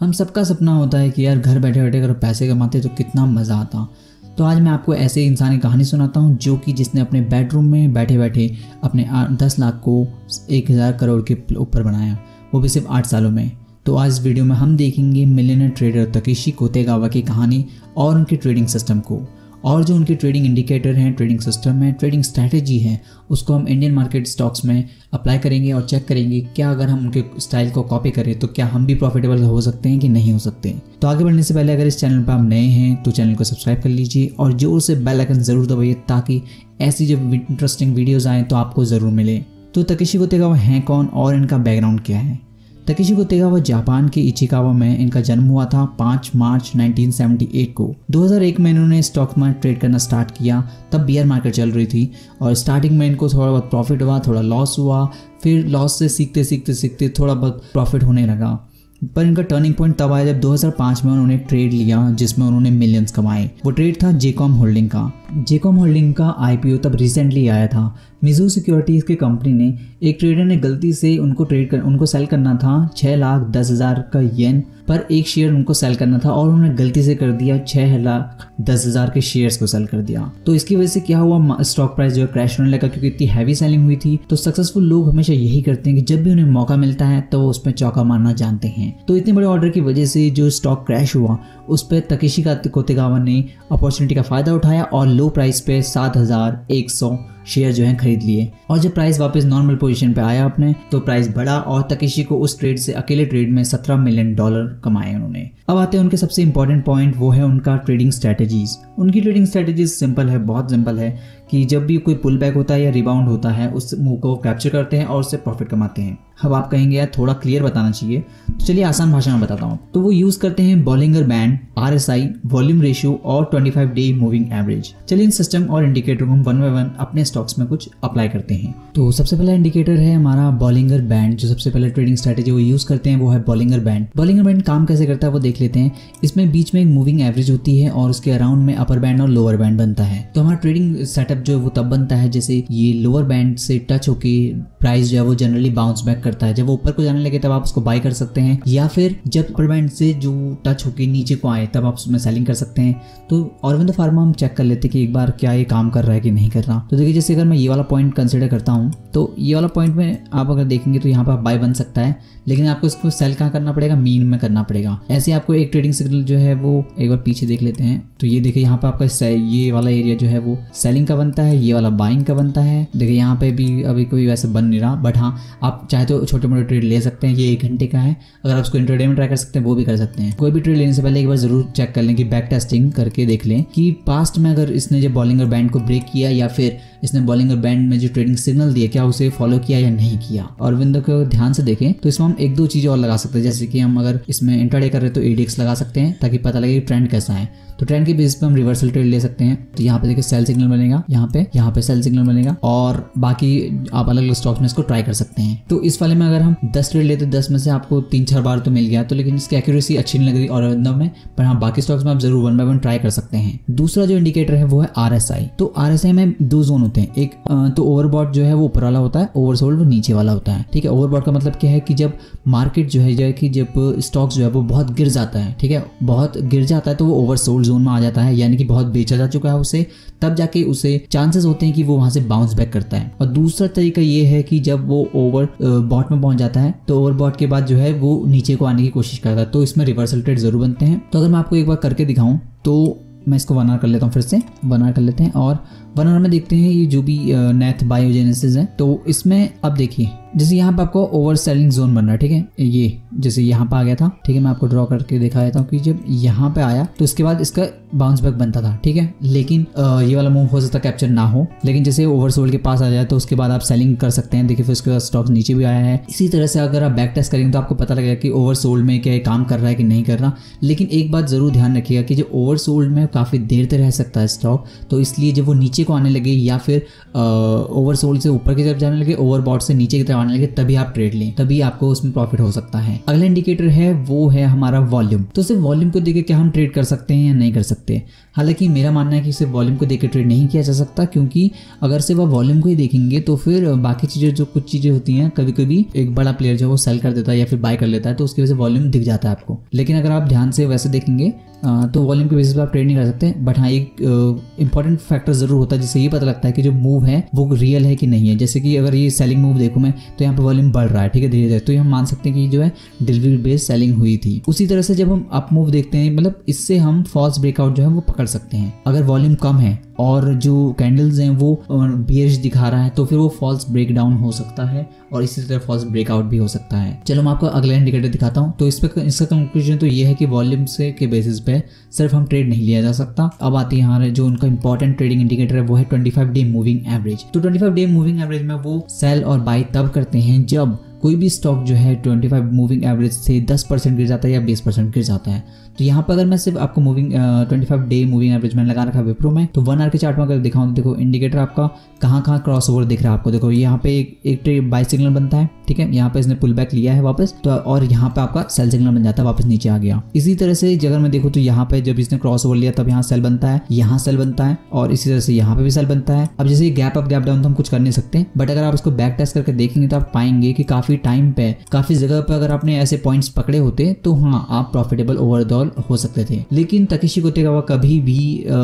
हम सबका सपना होता है कि यार घर बैठे बैठे अगर पैसे कमाते तो कितना मज़ा आता। तो आज मैं आपको ऐसे इंसान की कहानी सुनाता हूँ जो कि जिसने अपने बेडरूम में बैठे बैठे अपने दस लाख को एक हज़ार करोड़ के ऊपर बनाया। वो भी सिर्फ़ आठ सालों में। तो आज वीडियो में हम देखेंगे मिलियनर ट्रेडर तकेशी कोतेगावा की कहानी और उनके ट्रेडिंग सिस्टम को। और जो उनके ट्रेडिंग इंडिकेटर हैं ट्रेडिंग सिस्टम है ट्रेडिंग स्ट्रैटेजी है, उसको हम इंडियन मार्केट स्टॉक्स में अप्लाई करेंगे और चेक करेंगे क्या अगर हम उनके स्टाइल को कॉपी करें तो क्या हम भी प्रॉफिटेबल हो सकते हैं कि नहीं हो सकते तो आगे बढ़ने से पहले अगर इस चैनल पर आप नए हैं तो चैनल को सब्सक्राइब कर लीजिए और ज़ोर से बेल आइकन ज़रूर दबाइए ताकि ऐसी जब इंटरेस्टिंग वीडियोज़ आएँ तो आपको ज़रूर मिले। तो तकेशी कोतेगावा हैं कौन और इनका बैकग्राउंड क्या है? तकेशी गुतेगावा जापान के इचिकावा में इनका जन्म हुआ था 5 मार्च 1978 को। 2001 में इन्होंने स्टॉक में ट्रेड करना स्टार्ट किया, तब बियर मार्केट चल रही थी और स्टार्टिंग में इनको थोड़ा बहुत प्रॉफिट हुआ, थोड़ा लॉस हुआ, फिर लॉस से सीखते सीखते सीखते थोड़ा बहुत प्रॉफिट होने लगा। पर इनका टर्निंग पॉइंट तब आया जब 2005 में उन्होंने ट्रेड लिया, जिसमें उन्होंने मिलियंस कमाए। वो ट्रेड था जेकॉम होल्डिंग का। जेकॉम होल्डिंग का आईपीओ तब रिसेंटली आया था। मिजो सिक्योरिटीज़ की कंपनी ने एक ट्रेडर ने गलती से उनको ट्रेड कर, उनको सेल करना था छः लाख दस हज़ार का येन पर एक शेयर उनको सेल करना था और उन्होंने गलती से कर दिया छः लाख दस हज़ार के शेयर्स को सेल कर दिया। तो इसकी वजह से क्या हुआ? स्टॉक प्राइस जो है क्रैश होने लगा क्योंकि इतनी हैवी सेलिंग हुई थी। तो सक्सेसफुल लोग हमेशा यही करते हैं कि जब भी उन्हें मौका मिलता है तो वो उसमें चौका मारना जानते हैं। तो इतने बड़े ऑर्डर की वजह से जो स्टॉक क्रैश हुआ, उस पर तकेशी कोतेगावा ने अपॉर्चुनिटी का फ़ायदा उठाया और लो प्राइस पे सात हज़ार एक सौ शेयर जो है खरीद लिए। और जब प्राइस वापस नॉर्मल पोजीशन पे आया अपने तो प्राइस बढ़ा और तकेशी को उस ट्रेड से अकेले ट्रेड में 17 मिलियन डॉलर कमाए उन्होंने। अब आते हैं उनके सबसे इंपॉर्टेंट पॉइंट वो है उनका ट्रेडिंग स्ट्रेटेजीज उनकी ट्रेडिंग स्ट्रेटेजीज सिंपल है, बहुत सिंपल है। कि जब भी कोई पुल बैक होता है या रिबाउंड होता है, उस मूव को कैप्चर करते हैं और उससे प्रॉफिट कमाते हैं। अब आप कहेंगे, यार, थोड़ा क्लियर बताना चाहिए। तो चलिए आसान भाषा में बताता हूँ। तो वो यूज़ करते हैं Bollinger band R S I volume ratio और 25 डे मूविंग एवरेज चलिए इन सिस्टम और इंडिकेटर को हम वन बाय वन अपने स्टॉक्स में कुछ अप्लाई करते हैं। तो सबसे पहला इंडिकेटर है हमारा बॉलिंगर बैंड जो सबसे पहले ट्रेडिंग स्ट्रैटेजी वो यूज़ करते हैं, वो है बॉलिंगर बैंड बॉलिंगर बैंड काम कैसे करता है, वो देख लेते हैं। इसमें बीच में एक मूविंग एवरेज होती है और उसके अराउंड में अपर बैंड और लोअर बैंड बनता है। तो हमारा ट्रेडिंग सेटअप जो है वो तब बनता है जैसे ये लोअर बैंड से टच होके प्राइस जो है वो जनरली बाउंस बैक करता है। जब वो ऊपर को जाने लगे, तब आप उसको बाय कर सकते हैं। या फिर जब अपर बैंड से जो टच होके नीचे को आए, तब आप उसमें सेलिंग कर सकते हैं। तो अरविंद फार्मा हम चेक कर लेते कि एक बार क्या ये काम कर रहा है कि नहीं कर रहा। तो देखिए, जैसे अगर मैं ये वाला पॉइंट कंसिडर करता हूँ तो ये वाला पॉइंट में आप अगर देखेंगे तो यहाँ पर बाय बन सकता है। लेकिन आपको इसको सेल कहाँ करना पड़ेगा? मीन में करना पड़ेगा। ऐसे आपको एक ट्रेडिंग सिग्नल जो है वो एक बार पीछे देख लेते हैं। तो ये देखिए, यहाँ पे आपका ये वाला एरिया जो है वो सेलिंग का बनता है, ये वाला बाइंग का बनता है। देखिए, यहाँ पे भी अभी कोई वैसे बन नहीं रहा बट हाँ आप चाहे तो छोटे मोटे ट्रेड ले सकते हैं, ये एक घंटे का है। अगर आप उसको इंटरडे में ट्राई कर सकते हैं, वो भी कर सकते हैं। कोई भी ट्रेड लेने से पहले एक बार ज़रूर चेक कर लें कि बैक टेस्टिंग करके देख लें कि पास्ट में अगर इसने जब बॉलिंगर बैंड को ब्रेक किया या फिर इसने बॉलिंगर बैंड में जो ट्रेडिंग सिग्नल दिया, क्या उसे फॉलो किया या नहीं किया? और विंडो को ध्यान से देखें तो इसमें हम एक दो चीज़ें और लगा सकते हैं। जैसे कि हम अगर इसमें इंटरडे कर रहे तो एडीएक्स लगा सकते हैं, ताकि पता लगे ट्रेंड कैसा है। तो ट्रेंड के बेस पे हम रिवर्सल ट्रेड ले सकते हैं। तो यहाँ पे देखिए सेल सिग्नल बनेगा यहाँ पे यहाँ पे सेल सिग्नल बनेगा और बाकी आप अलग अलग स्टॉक्स में इसको ट्राई कर सकते हैं। तो इस वाले में अगर हम दस ट्रेड लेते, दस में से आपको तीन चार बार तो मिल गया तो लेकिन इसकी एक्यूरेसी अच्छी नहीं लग रही और में, पर हाँ बाकी स्टॉक्स में आप ज़रूर वन बाय वन ट्राई कर सकते हैं। दूसरा जो इंडिकेटर है, वो है आर तो आर में दो जोन होते हैं। एक तो ओवरबॉट जो है, वो ऊपर वाला होता है ओवरसोल्ड नीचे वाला होता है। ठीक है ओवरबॉट का मतलब क्या है कि जब मार्केट जो है, जो कि जब स्टॉक्स जो है, वो बहुत गिर जाता है, ठीक है, बहुत गिर जाता है तो वो ओवरसोल्ड जोन में आ जाता है, यानी कि बहुत बेचा जा चुका है उसे, तब जाके उसे चांसेस होते हैं कि वो वहाँ से बाउंस बैक करता है। और दूसरा तरीका ये है कि जब वो ओवर बॉट में पहुँच जाता है तो ओवर बॉट के बाद जो है वो नीचे को आने की कोशिश करता है। तो इसमें रिवर्सल ट्रेड ज़रूर बनते हैं। तो अगर मैं आपको एक बार करके दिखाऊँ तो मैं इसको वन आर कर लेता हूँ फिर से। वन आर कर लेते हैं और वन आर में देखते हैं ये जो भी नेथ बायोजेनेसिस है तो इसमें अब देखिए। जैसे यहाँ पे आपको ओवर सेलिंग जोन बन रहा है, ठीक है? ये, जैसे यहाँ पे आ गया था, ठीक है? मैं आपको ड्रॉ करके दिखा देता हूँ कि जब यहाँ पे आया तो इसके बाद इसका बाउंस बैक बनता था, ठीक है? लेकिन ये वाला मूव हो सकता कैप्चर ना हो, लेकिन जैसे ओवरसोल्ड के पास आ जाए तो उसके बाद आप सेलिंग कर सकते हैं। देखिए फिर उसके बाद स्टॉक नीचे भी आया है। इसी तरह से अगर आप बैक टेस्ट करेंगे तो आपको पता लगेगा कि ओवरसोल्ड में क्या काम कर रहा है कि नहीं कर रहा। लेकिन एक बात ज़रूर ध्यान रखिएगा कि जो ओवरसोल्ड में काफ़ी देर तक रह सकता है स्टॉक तो इसलिए जब वो नीचे को आने लगे या फिर ओवरसोल्ड से ऊपर की तरफ़ जाने लगे ओवरबॉट से नीचे की तरफ़ आने लगे तभी आप ट्रेड लें, तभी आपको उसमें प्रॉफिट हो सकता है। अगला इंडिकेटर है, वो है हमारा वॉल्यूम तो सिर्फ़ वॉल्यूम को देखे क्या हम ट्रेड कर सकते हैं या नहीं कर सकते? हालाँकि मेरा मानना है कि सिर्फ़ वॉल्यूम को देख ट्रेड नहीं किया जा सकता, क्योंकि अगर सिर्फ़ आप वॉल्यूम को ही देखेंगे तो फिर बाकी चीज़ें, जो कुछ चीज़ें होती हैं कभी कभी एक बड़ा प्लेयर जो वो सेल कर देता है या फिर बाय कर लेता है तो उसकी वजह से वॉल्यूम दिख जाता है आपको। लेकिन अगर आप ध्यान से वैसे देखेंगे तो वॉल्यूम के बेसिस पर आप ट्रेड नहीं कर सकते बट हाँ एक इंपॉर्टेंट फैक्टर ज़रूर होता है, जिससे ये पता लगता है कि जो मूव है, वो रियल है कि नहीं है। जैसे कि अगर ये सेलिंग मूव देखूँ मैं तो यहाँ पे वॉल्यूम बढ़ रहा है, ठीक है, धीरे धीरे। तो ये हम मान सकते हैं कि जो है डिलीवरी बेस्ड सेलिंग हुई थी। उसी तरह से जब हम अप मूव देखते हैं मतलब इससे हम फॉल्स ब्रेकआउट जो है वो पकड़ सकते हैं। अगर वॉल्यूम कम है और जो कैंडल्स हैं वो बियरिश दिखा रहा है तो फिर वो फॉल्स ब्रेक डाउन हो सकता है और इसी तरह फॉल्स ब्रेकआउट भी हो सकता है। चलो मैं आपको अगला इंडिकेटर दिखाता हूँ। तो इस पर इसका कंक्लूजन तो ये है कि वॉल्यूम से के बेसिस पे सिर्फ़ हम ट्रेड नहीं लिया जा सकता। अब आती है हमारे जो उनका इंपॉर्टेंट ट्रेडिंग इंडिकेटर है, वो है ट्वेंटी डे मूविंग एवरेज तो ट्वेंटी डे मूविंग एवरेज में वो सेल और बाई तब करते हैं जब कोई भी स्टॉक जो है 25 मूविंग एवरेज से 10 परसेंट गिर जाता है या 20 परसेंट गिर जाता है। तो यहाँ पर अगर मैं सिर्फ़ आपको moving twenty five day moving average मैंने लगा रखा विप्रो में तो वन आर के चार्ट में अगर दिखाऊँ तो देखो इंडिकेटर आपका कहाँ कहाँ क्रॉस ओवर दिख रहा है आपको। देखो, यहाँ पे एक एक बाई सिग्नल बनता है ठीक है यहाँ पे इसने पुल बैक लिया है वापस तो और यहाँ पे आपका सेल सिग्नल बन जाता है वापस नीचे आ गया। इसी तरह से अगर मैं देखूँ तो यहाँ पे जब इसने क्रॉस ओवर लिया तब यहाँ सेल बनता है यहाँ सेल बनता है और इसी तरह से यहाँ पे भी सेल बनता है। अब जैसे गैप अप गैप डाउन तो हम कुछ कर नहीं सकते बट अगर आप इसको बैक टेस्ट करके देखेंगे तो आप पाएँगे कि काफ़ी टाइम पे काफ़ी जगह पे अगर आपने ऐसे पॉइंट्स पकड़े होते तो हाँ आप प्रॉफिटेबल ओवरऑल हो सकते थे। लेकिन तकिशी कोतेगावा कभी भी आ,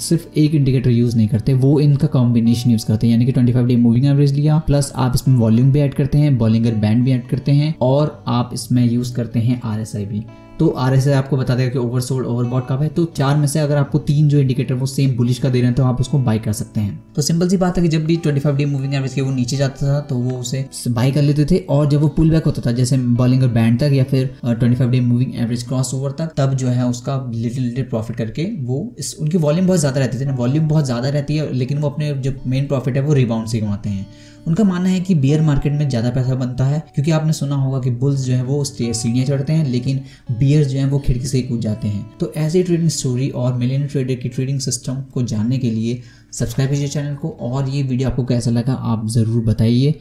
सिर्फ़ एक इंडिकेटर यूज़ नहीं करते वो इनका कॉम्बिनेशन यूज़ करते हैं यानी कि 25 डे मूविंग एवरेज लिया प्लस आप इसमें वॉल्यूम भी ऐड करते हैं बॉलिंगर बैंड भी ऐड करते हैं और आप इसमें यूज़ करते हैं आरएसआई भी। तो आर एस आपको बता देगा कि ओवरसोल्ड ओवरबॉट कब है। तो चार में से अगर आपको तीन जो इंडिकेटर वो सेम बुलिश का दे रहे हैं तो आप उसको बाई कर सकते हैं। तो सिंपल सी बात है कि जब भी 25 डे मूविंग एवरेज के वो नीचे जाता था तो वो उसे बाई कर लेते थे। और जब वो पुल बैक होता था, जैसे बॉलिंग और बैंड तक या फिर twenty five day moving average cross over तक, तब जो है उसका लिटिल लिटिल प्रॉफिट करके वो इस, उनकी वॉल्यूम बहुत ज़्यादा रहती थी। ना वॉल्यूम बहुत ज़्यादा रहती है, लेकिन वो अपने जो मेन प्रॉफिट है, वो रिबाउंड से कमाते हैं। उनका मानना है कि बियर मार्केट में ज़्यादा पैसा बनता है, क्योंकि आपने सुना होगा कि बुल्स जो है वो सीढ़ियाँ चढ़ते हैं, लेकिन बियर जो है वो खिड़की से ही कूद जाते हैं। तो ऐसी ट्रेडिंग स्टोरी और मिलियन ट्रेडर की ट्रेडिंग सिस्टम को जानने के लिए सब्सक्राइब कीजिए चैनल को, और ये वीडियो आपको कैसा लगा आप ज़रूर बताइए।